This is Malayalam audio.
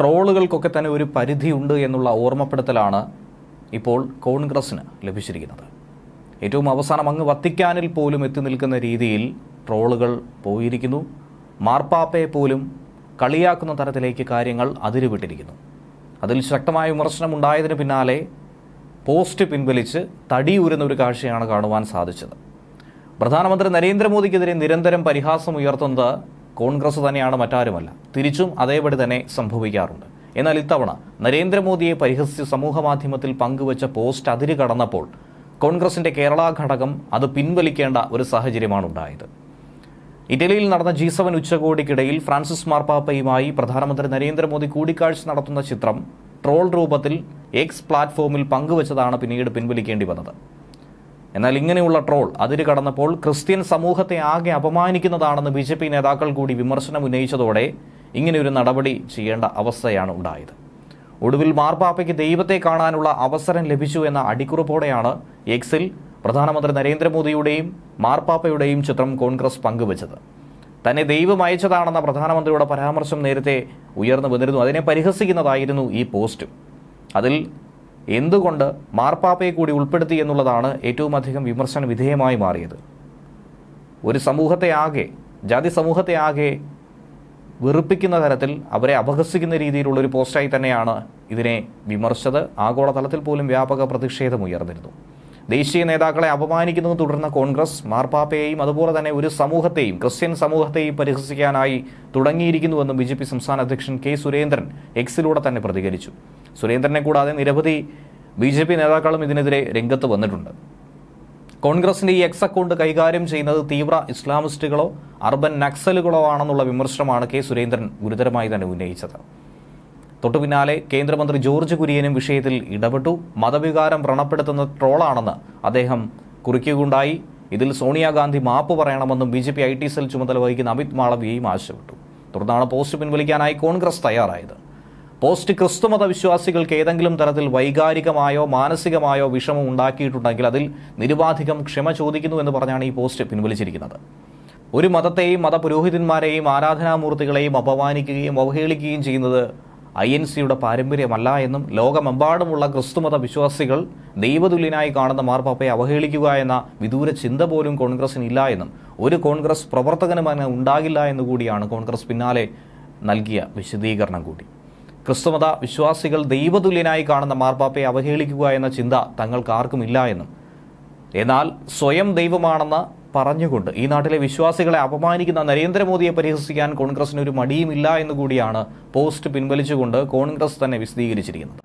ട്രോളുകൾക്കൊക്കെ തന്നെ ഒരു പരിധിയുണ്ട് എന്നുള്ള ഓർമ്മപ്പെടുത്തലാണ് ഇപ്പോൾ കോൺഗ്രസിന് ലഭിച്ചിരിക്കുന്നത്. ഏറ്റവും അവസാനം അങ്ങ് വത്തിക്കാനിൽ പോലും എത്തി നിൽക്കുന്ന രീതിയിൽ ട്രോളുകൾ പോയിരിക്കുന്നു. മാർപ്പാപ്പയെ പോലും കളിയാക്കുന്ന തരത്തിലേക്ക് കാര്യങ്ങൾ അതിരുവിട്ടിരിക്കുന്നു. അതിൽ ശക്തമായ വിമർശനം ഉണ്ടായതിന് പിന്നാലെ പോസ്റ്റ് പിൻവലിച്ച് തടിയൂരുന്ന ഒരു കാഴ്ചയാണ് കാണുവാൻ സാധിച്ചത്. പ്രധാനമന്ത്രി നരേന്ദ്രമോദിക്കെതിരെ നിരന്തരം പരിഹാസം ഉയർത്തുന്നത് കോൺഗ്രസ് തന്നെയാണ് മറ്റാരുമല്ല. തിരിച്ചും അതേപടി തന്നെ സംഭവിക്കാറുണ്ട്. എന്നാൽ ഇത്തവണ നരേന്ദ്രമോദിയെ പരിഹസിച്ച് സമൂഹമാധ്യമത്തിൽ പങ്കുവച്ച പോസ്റ്റ് അതിര് കടന്നപ്പോൾ കോൺഗ്രസിന്റെ കേരള ഘടകം അത് പിൻവലിക്കേണ്ട ഒരു സാഹചര്യമാണ് ഉണ്ടായത്. ഇറ്റലിയിൽ നടന്ന ജി സെവൻ ഉച്ചകോടിക്കിടയിൽ ഫ്രാൻസിസ് മാർപ്പാപ്പയുമായി പ്രധാനമന്ത്രി നരേന്ദ്രമോദി കൂടിക്കാഴ്ച നടത്തുന്ന ചിത്രം ട്രോൾ രൂപത്തിൽ എക്സ് പ്ലാറ്റ്ഫോമിൽ പങ്കുവച്ചതാണ് പിന്നീട് പിൻവലിക്കേണ്ടി വന്നത്. എന്നാൽ ഇങ്ങനെയുള്ള ട്രോൾ അതിര് കടന്നപ്പോൾ ക്രിസ്ത്യൻ സമൂഹത്തെ ആകെ അപമാനിക്കുന്നതാണെന്ന് ബി ജെ പി നേതാക്കൾ കൂടി വിമർശനം ഉന്നയിച്ചതോടെ ഇങ്ങനെയൊരു നടപടി ചെയ്യേണ്ട അവസ്ഥയാണ് ഉണ്ടായത്. ഒടുവിൽ മാർപ്പാപ്പയ്ക്ക് ദൈവത്തെ കാണാനുള്ള അവസരം ലഭിച്ചു എന്ന അടിക്കുറിപ്പോടെയാണ് എക്സിൽ പ്രധാനമന്ത്രി നരേന്ദ്രമോദിയുടെയും മാർപ്പാപ്പയുടെയും ചിത്രം കോൺഗ്രസ് പങ്കുവച്ചത്. തന്നെ ദൈവം അയച്ചതാണെന്ന പ്രധാനമന്ത്രിയുടെ പരാമർശം നേരത്തെ ഉയർന്നു വന്നിരുന്നു. അതിനെ പരിഹസിക്കുന്നതായിരുന്നു ഈ പോസ്റ്റ്. അതിൽ എന്തുകൊണ്ട് മാർപ്പാപ്പയെ കൂടി ഉൾപ്പെടുത്തി എന്നുള്ളതാണ് ഏറ്റവും അധികം വിമർശന വിധേയമായി മാറിയത്. ഒരു സമൂഹത്തെ ആകെ ജാതി സമൂഹത്തെ ആകെ വെറുപ്പിക്കുന്ന തരത്തിൽ അവരെ അപഹസിക്കുന്ന രീതിയിലുള്ള ഒരു പോസ്റ്റായി തന്നെയാണ് ഇതിനെ വിമർശിച്ചത്. ആഗോളതലത്തിൽ പോലും വ്യാപക പ്രതിഷേധം ഉയർന്നിരുന്നു. ദേശീയ നേതാക്കളെ അപമാനിക്കുന്നത് തുടർന്ന കോൺഗ്രസ് മാർപ്പാപ്പയെയും അതുപോലെ തന്നെ ഒരു സമൂഹത്തെയും ക്രിസ്ത്യൻ സമൂഹത്തെയും പരിഹസിക്കാനായി തുടങ്ങിയിരിക്കുന്നുവെന്നും ബി ജെ പി സംസ്ഥാന അധ്യക്ഷൻ കെ സുരേന്ദ്രൻ എക്സിലൂടെ തന്നെ പ്രതികരിച്ചു. സുരേന്ദ്രനെ കൂടാതെ നിരവധി ബി ജെ പി നേതാക്കളും ഇതിനെതിരെ രംഗത്ത് വന്നിട്ടുണ്ട്. കോൺഗ്രസിന്റെ ഈ എക്സ് അക്കൗണ്ട് കൈകാര്യം ചെയ്യുന്നത് തീവ്ര ഇസ്ലാമിസ്റ്റുകളോ അർബൻ നക്സലുകളോ ആണെന്നുള്ള വിമർശനമാണ് കെ സുരേന്ദ്രൻ ഗുരുതരമായി തന്നെ ഉന്നയിച്ചത്. തൊട്ടു പിന്നാലെ കേന്ദ്രമന്ത്രി ജോർജ് കുര്യനും വിഷയത്തിൽ ഇടപെട്ടു. മതവികാരം വ്രണപ്പെടുത്തുന്ന ട്രോളാണെന്ന് അദ്ദേഹം കുറിക്കുകയുണ്ടായി. ഇതിൽ സോണിയാഗാന്ധി മാപ്പ് പറയണമെന്നും B J P I T cell ചുമതല വഹിക്കുന്ന അമിത് മാളവിയെയും ആവശ്യപ്പെട്ടു. തുടർന്നാണ് പോസ്റ്റ് പിൻവലിക്കാനായി കോൺഗ്രസ് തയ്യാറായത്. പോസ്റ്റ് ക്രിസ്തുമത വിശ്വാസികൾക്ക് ഏതെങ്കിലും തരത്തിൽ വൈകാരികമായോ മാനസികമായോ വിഷമം ഉണ്ടാക്കിയിട്ടുണ്ടെങ്കിൽ അതിൽ നിരുപാധികം ക്ഷമ ചോദിക്കുന്നു എന്ന് പറഞ്ഞാണ് ഈ പോസ്റ്റ് പിൻവലിച്ചിരിക്കുന്നത്. ഒരു മതത്തെയും മതപുരോഹിതന്മാരെയും ആരാധനാമൂർത്തികളെയും അപമാനിക്കുകയും അവഹേളിക്കുകയും ചെയ്യുന്നത് ഐ എൻ സിയുടെ പാരമ്പര്യമല്ല എന്നും ലോകമെമ്പാടുമുള്ള ക്രിസ്തുമത വിശ്വാസികൾ ദൈവതുല്യനായി കാണുന്ന മാർപ്പാപ്പയെ അവഹേളിക്കുക എന്ന വിദൂര ചിന്ത പോലും കോൺഗ്രസിനില്ല എന്നും ഒരു കോൺഗ്രസ് പ്രവർത്തകനും അങ്ങനെ ഉണ്ടാകില്ല എന്നുകൂടിയാണ് കോൺഗ്രസ് പിന്നാലെ നൽകിയ വിശദീകരണം കൂടി. ക്രിസ്തുമത വിശ്വാസികൾ ദൈവതുല്യനായി കാണുന്ന മാർപ്പാപ്പയെ അവഹേളിക്കുക എന്ന ചിന്ത തങ്ങൾക്ക് ആർക്കുമില്ല എന്നും. എന്നാൽ സ്വയം ദൈവമാണെന്ന് പറഞ്ഞുകൊണ്ട് ഈ നാട്ടിലെ വിശ്വാസികളെ അപമാനിക്കുന്ന നരേന്ദ്രമോദിയെ പരിഹസിക്കാൻ കോൺഗ്രസിന് ഒരു മടിയുമില്ല എന്നുകൂടിയാണ് പോസ്റ്റ് പിൻവലിച്ചുകൊണ്ട് കോൺഗ്രസ് തന്നെ വിശദീകരിച്ചിരിക്കുന്നത്.